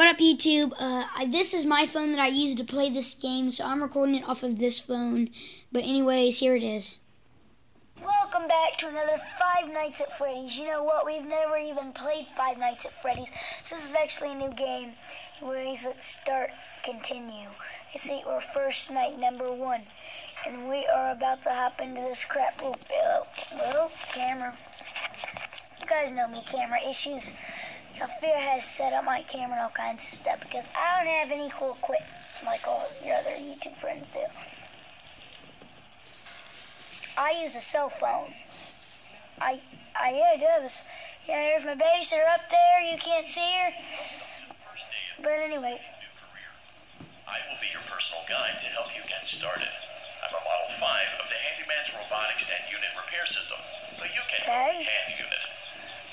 What up, YouTube? Uh, I, this is my phone that I use to play this game, so I'm recording it off of this phone. But anyways, here it is. Welcome back to another Five Nights at Freddy's. You know what? We've never even played Five Nights at Freddy's. So this is actually a new game. Anyways, let's start, continue. It's our first night, number one. And we are about to hop into this crap roof. Oh, well, camera. You guys know me, camera issues. Fear has set up my camera and all kinds of stuff because I don't have any cool equipment like all your other YouTube friends do. I use a cell phone. I, I yeah, it does. Yeah, here's my base. They're up there. You can't see her. But anyways. I will be your personal guide to help you get started. I'm a Model 5 of the Handyman's Robotics and Unit Repair System, but you can okay. hand unit.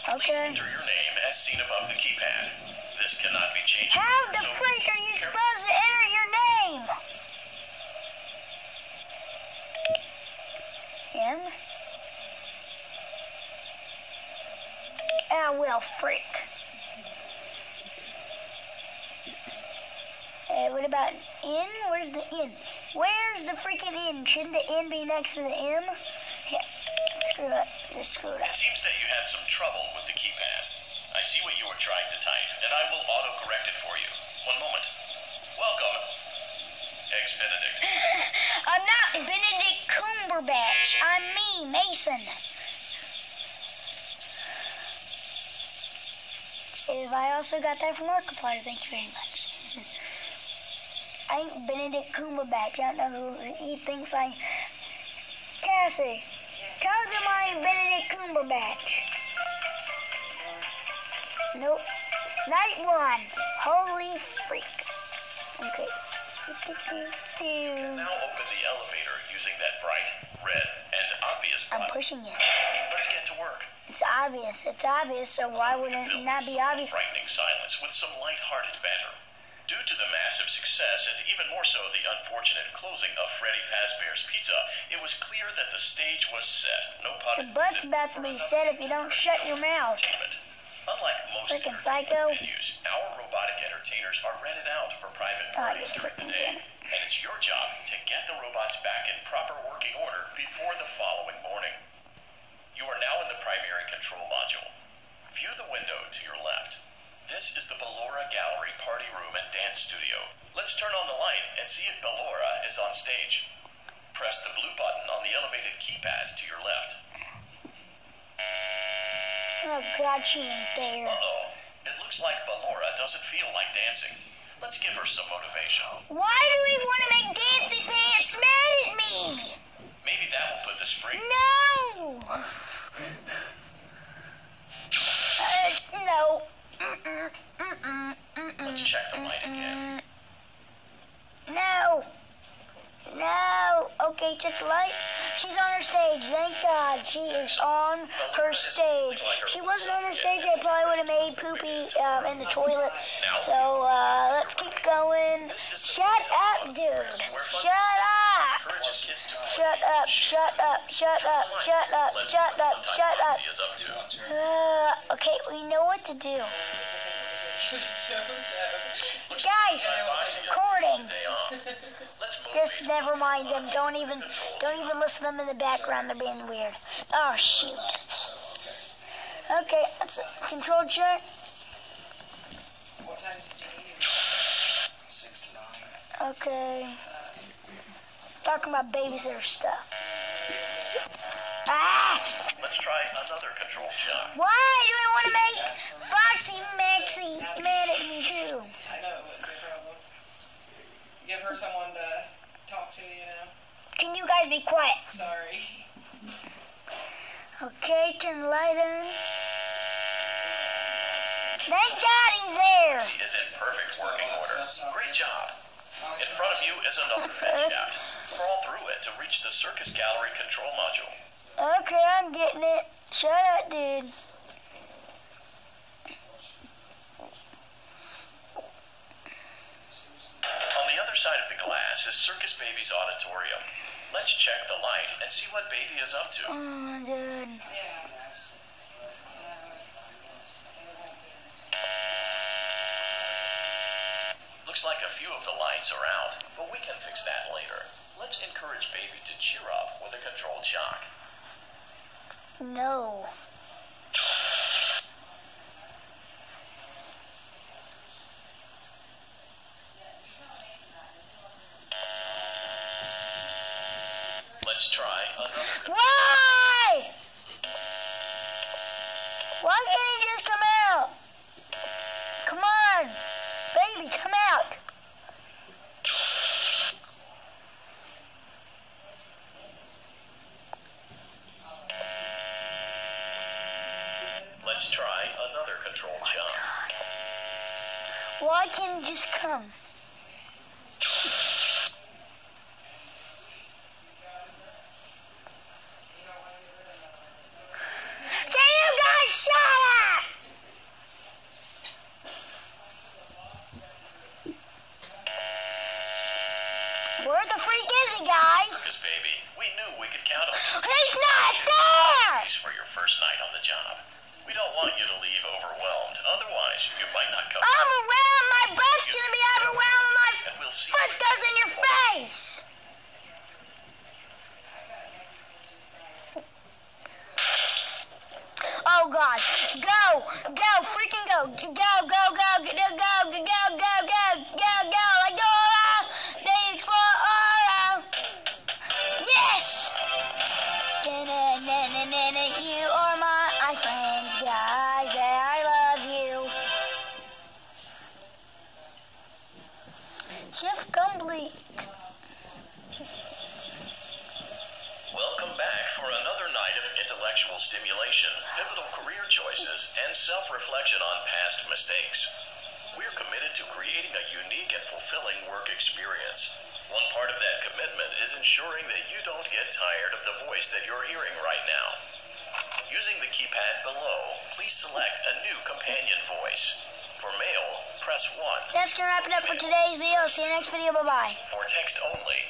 Okay. Enter your name as seen above the keypad. This cannot be changed. How the freak are you supposed to enter your name? M. Ah, well, freak. Uh, what about N? Where's the N? Where's the freaking N? Shouldn't the N be next to the M? Yeah, screw it. Just screw it up. It seems that you had some trouble with the keypad. I see what you were trying to type, and I will auto-correct it for you. One moment. Welcome, Eggs Benedict. I'm not Benedict Cumberbatch. I'm me, Mason. If I also got that from Markiplier, thank you very much. I ain't Benedict Cumberbatch. I don't know who he thinks I am. Cassie, tell them I ain't Benedict Cumberbatch. Nope. Night one. Holy freak. Okay. Now open the elevator using that bright, red, and obvious I'm pushing it. Let's get to work. It's obvious. It's obvious, so why would it Fill not be obvious? Frightening silence with some light-hearted banter. Due to the massive success, and even more so the unfortunate closing of Freddy Fazbear's Pizza, it was clear that the stage was set. No pun The butt's about to be set if you don't shut your mouth. Unlike most entertainment psycho. venues, our robotic entertainers are rented out for private Oh, parties during the day. And it's your job to get the robots back in proper working order before the following morning. You are now in the primary control module. View the window to your left. This is the Ballora Gallery party room and dance studio. Let's turn on the light and see if Ballora is on stage. Press the blue button on the elevated keypad to your left. Oh God, she ain't there. Uh-oh. It looks like Ballora doesn't feel like dancing. Let's give her some motivation. Why do we want to make Dancy Pants mad at me? Maybe that will put the spring. No. Uh, no. Mm-mm, mm-mm, mm-mm, Let's check the light again. mm. No. Check the light. She's on her stage. Thank God. She is on her stage. She wasn't on her stage, I probably would have made poopy um, in the toilet. So uh, let's keep going. Shut up, dude. Shut up. Shut up. Shut up. Shut up. Shut up. Shut up. Shut up. Is up. Uh, okay, we know what to do. Guys, recording. Just never mind them. Don't even, don't even listen to them in the background. They're being weird. Oh shoot. Okay, that's a control nine. Okay. Talking about babysitter stuff. Let's try another control shot. Why do I want to make Foxy Maxie mad at me too? I know, but give her a look. Give her someone to talk to, you know. Can you guys be quiet? Sorry. Okay, turn the light on. Thank God he's there. She is in perfect working order. Great job. In front of you is another vent shaft. Crawl through it to reach the circus gallery control module. Okay, I'm getting it. Shut up, dude. On the other side of the glass is Circus Baby's auditorium. Let's check the light and see what Baby is up to. Oh, dude. Looks like a few of the lights are out, but we can fix that later. Let's encourage baby to cheer up with a controlled shock. No. Let's try another. Why? Why can't he just come out? Come on. Baby, come out. Let's try another controlled shock. Why can't he just come? Can you guys shut up? Where the freak is he, guys? This baby, we knew we could count on you. He's not there! Thanks for your first night on the job. We don't want you to leave overwhelmed. Otherwise, you might not come. Overwhelmed? My breath's gonna be overwhelmed when my And we'll see. foot goes in your face! Oh god. Go! Go! Freaking go! Go, go, go, go, go, go, go, go, go, go, go, like Dora the Explorer! Yes! Da-na-na-na-na-na, You are my friends, guys, I love you. Jeff Gumbly. Welcome back for another night of intellectual stimulation, pivotal career choices, and self reflection on past mistakes. We're committed to creating a unique and fulfilling work experience. One part of that commitment is ensuring that you don't get tired of the voice that you're hearing right now. Using the keypad below, please select a new companion voice. For male, press 1. That's gonna wrap it up for today's video. See you next video. Bye bye. For text only,